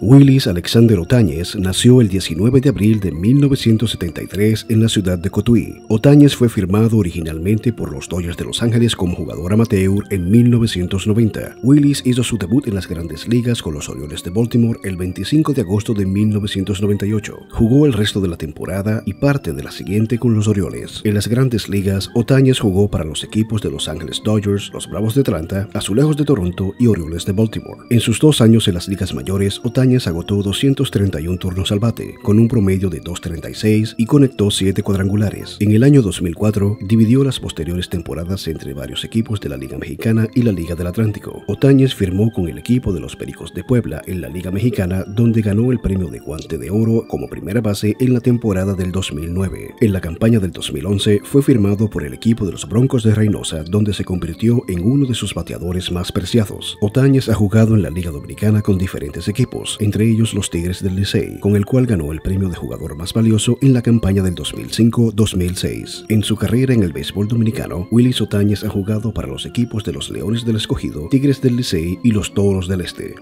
Willis Alexander Otañez nació el 19 de abril de 1973 en la ciudad de Cotuí. Otañez fue firmado originalmente por los Dodgers de Los Ángeles como jugador amateur en 1990. Willis hizo su debut en las grandes ligas con los Orioles de Baltimore el 25 de agosto de 1998. Jugó el resto de la temporada y parte de la siguiente con los Orioles. En las grandes ligas, Otañez jugó para los equipos de Los Ángeles Dodgers, los Bravos de Atlanta, Azulejos de Toronto y Orioles de Baltimore. En sus dos años en las ligas mayores, Otañez agotó 231 turnos al bate, con un promedio de 2.36 y conectó 7 cuadrangulares. En el año 2004, dividió las posteriores temporadas entre varios equipos de la Liga Mexicana y la Liga del Atlántico. Otañez firmó con el equipo de los Pericos de Puebla en la Liga Mexicana, donde ganó el premio de guante de oro como primera base en la temporada del 2009. En la campaña del 2011 fue firmado por el equipo de los Broncos de Reynosa, donde se convirtió en uno de sus bateadores más preciados. Otañez ha jugado en la Liga Dominicana con diferentes entre ellos los Tigres del Licey, con el cual ganó el premio de jugador más valioso en la campaña del 2005-2006. En su carrera en el béisbol dominicano, Willis Otañez ha jugado para los equipos de los Leones del Escogido, Tigres del Licey y los Toros del Este.